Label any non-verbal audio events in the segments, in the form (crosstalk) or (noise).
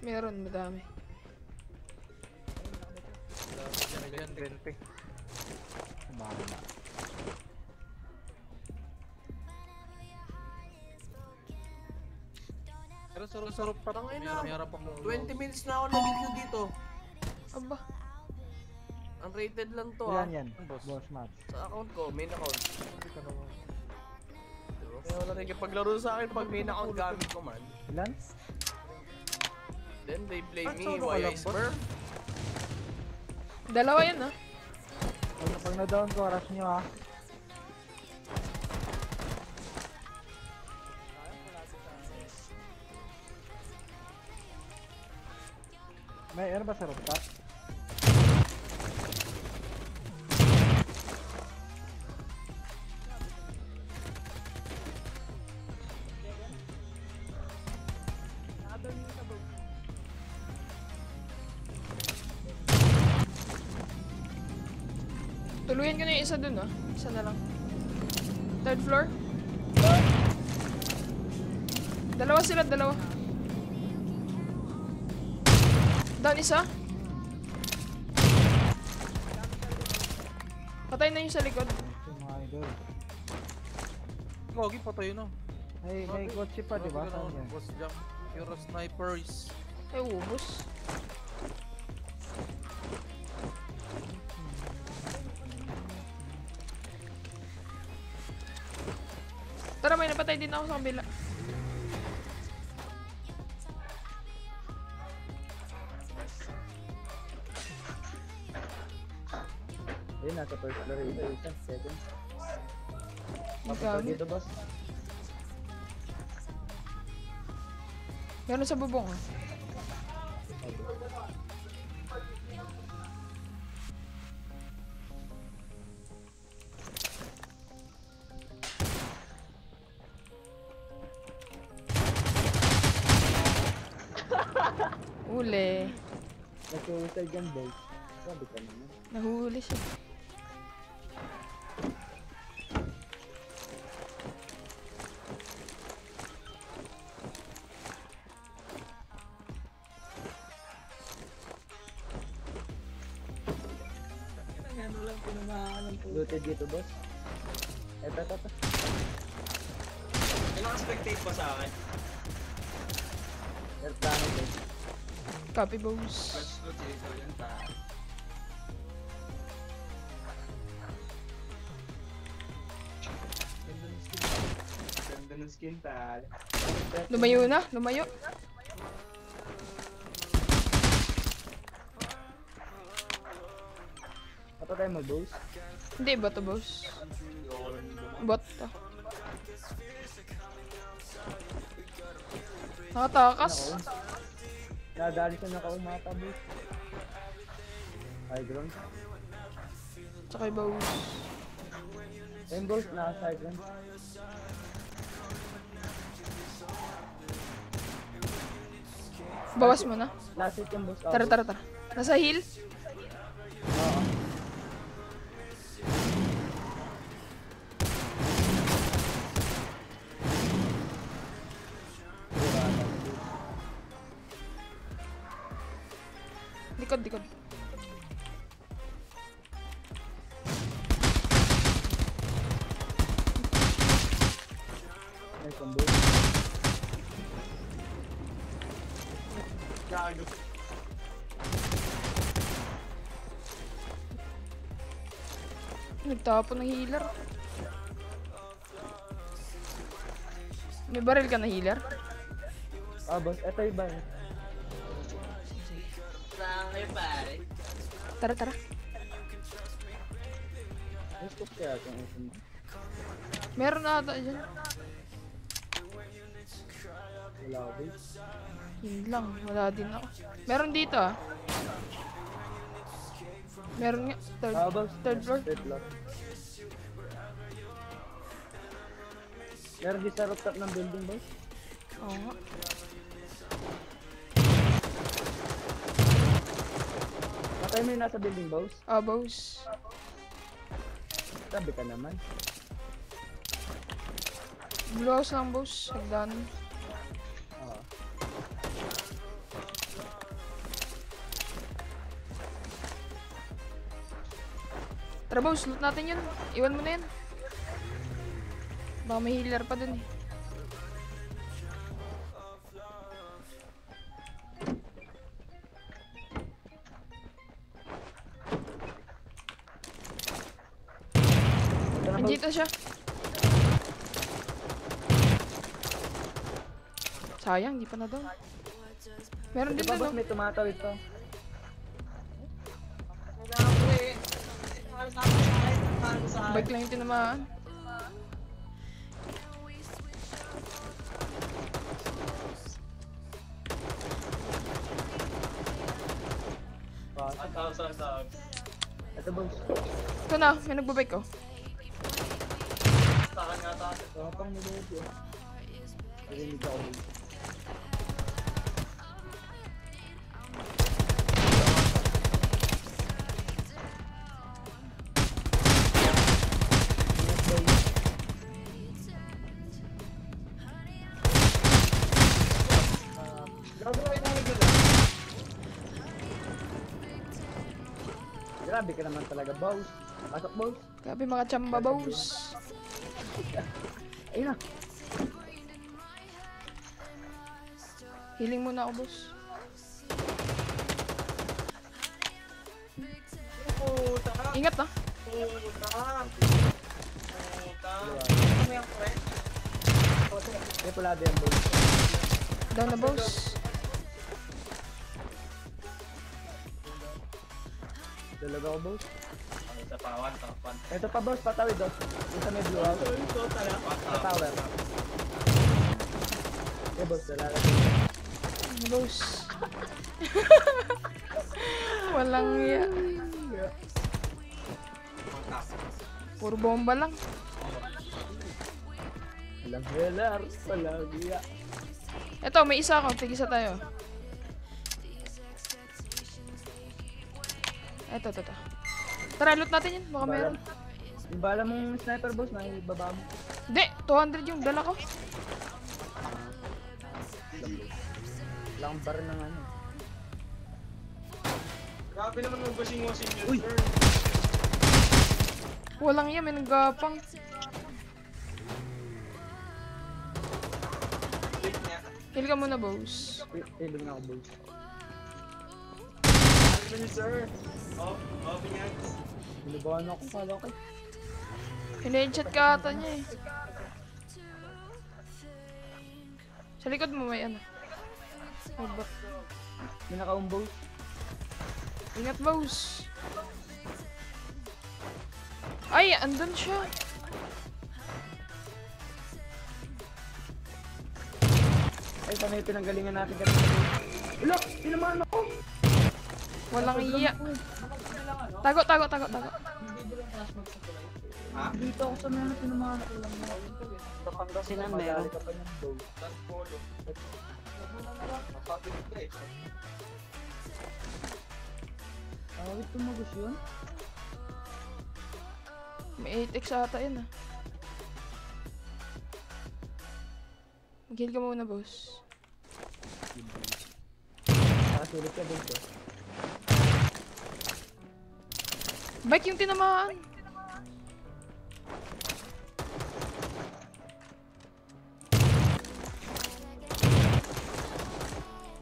Meron, madami. Yan, 20. Bahala. Pero sarap-sarap pa. Tangay na. May harap ako. 20 minutes na ako nag-queue dito. Aba, Unrated lang to ah. Yan yan. boss? Boss match. Sa account ko, main account. Hindi ka naman. Kaya wala rin paglaro sa akin pag main account gamit ko man. Ilan? Then they blame me, why I spur. dalawa yan ah. Pag, pag na-down ko, rush nyo ah. May ano ba sa rooftop? Tuluyan ko na yung isa dun ah. Isa na lang. Third floor. Dalawa sila, dalawa. Down isa. Patay na yung sa likod. Gogi, patay na. May, may kotse pa, di ba? Boss Jam. You're a sniper is... Ay, ubos. Napatay din ako sa kabila. Ayun, nasa first floor ito. Isa, second. Dami. dito, boss. Meron sa bubong ah. Uli. Nag-suicide dyan, boys. Sabi ka naman. Nahuli siya. Looted dito, boss. Eto, eto, eto. May naka-spectate pa sa akin. Airplano, boys. Copy bows. Ganda ng skin tal. Lumayo na, lumayo. Ato tayo mo, boss. Hindi, bot to bows. Bot to. Nakatakas. Nadali siya nakaumata, boss. High ground. Tsaka yung bows. Ayun, boss. Naka side ground. Bawas mo na. Last hit yung boss. Tara, tara, tara. Nasa hill. Likod, likod. One, boss. Gago. Nagtapon ng healer. May baril ka na healer? Ah, boss. Ito iba. eh. Pare? Tara, tara. Meron na ata dyan. Wala ko, boss. Yun lang, wala din ako. Meron dito ah. Meron nga. Third, Ah, third floor. Third floor. Meron di sa rooftop ng building, boss. Oo nga. Alam mo yung nasa building, Bows? Oh, ah, Bows. Sabi ka naman. Blue house lang, Bows. Hagdan. Tara, Bows. Loot natin yun. Iwan mo na yan. Baka may healer pa dun eh. Na siya. Sayang, di pa na daw. Meron din boss, oh. may tumatawid pa. Bike lang yung tinamaan. Ito boss. Ito na, may nagbabike oh. Wala pang nilood yun. Narinig ako boss. Grabe ka naman talaga, boss. Pasok, boss. Grabe mga chamba boss. Ayun na. Healing muna ako boss. Ingat ah. Din, boss. Down na boss. Dalaga ko, boss. Ito pa, boss. Patawid, boss. Yung sa may blue house. Sa tower. Okay, boss. Ano boss? (laughs) Walang iya. Puro bomba lang. Walang healer. Walang iya. Eto, may isa ako. Tigisa tayo. Eto, eto, eto. Tara, loot natin yun. Baka meron. Yung bala mong sniper, boss. Nakibaba mo. Hindi, 200 yung dala ko. Akong bar ng ano. Grabe naman magbasing-wasing yun, Uy! sir. Walang iya, may nagapang. Kill ka muna, boss. Feeling ako, boss. Ano sir? Nilubahan ako. Kala ko. Hina-headshot ka ata niya eh. Sa likod mo may ano. May bot. May nakaung, boss. Ingat, boss. Ay, andun siya. Ay, sana yung pinanggalingan natin kanina, boss. Ulo! Tinamaan ako! Walang iya. Tago, tago, tago, tago. Dito ako sa meron tinamaan ako lang. Na Madali meron. Awit tumagos yun? May 8x ata yun ah. Mag-heal ka muna, boss. Nakasulit ka, boss. Bike yung tinamaan.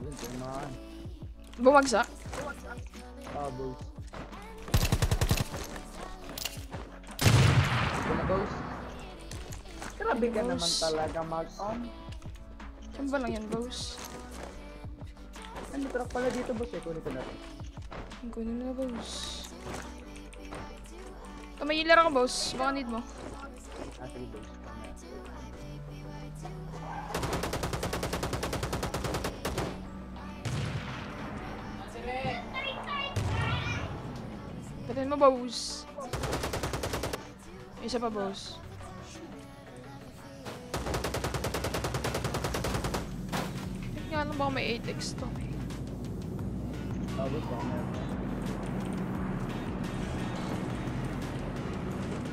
Yun, tinamaan. Bumagsak. Ah, boss. Ito na, boss. Grabe ka naman talaga mag-on. Saan ba lang yan, boss? Ano, truck pala dito, boss. Eh, kunin ko na rin. Kunin mo na, boss. Oh, may healer ako, boss. Baka need mo. Ah, sige, boss. Patayin mo, boss. May Isa pa, boss. Nga lang baka may 8x to.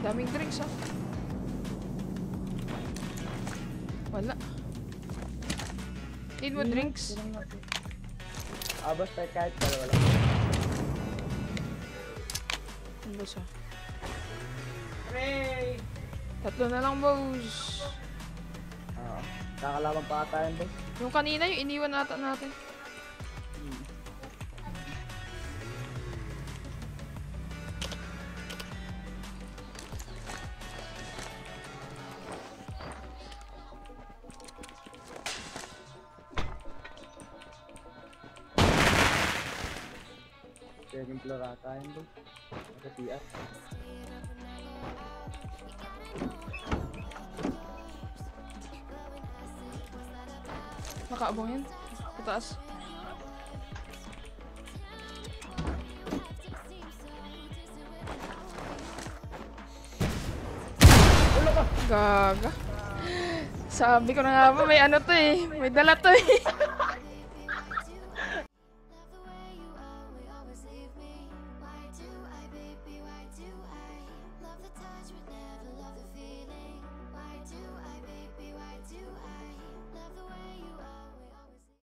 Daming drinks, ha? Wala. Need mo drinks? Ah, boss. Kahit pala wala. Ano boss, ha? Tatlo na lang, boss. Oo. Kakalaban pa tayo boss. Yung kanina, yung iniwan nata natin. Second floor ata yun boss. Sa CR. Nakaabong yan. Pataas. Gaga. (gasps) Sabi ko na nga ba, may ano to eh. May dala to eh. (laughs)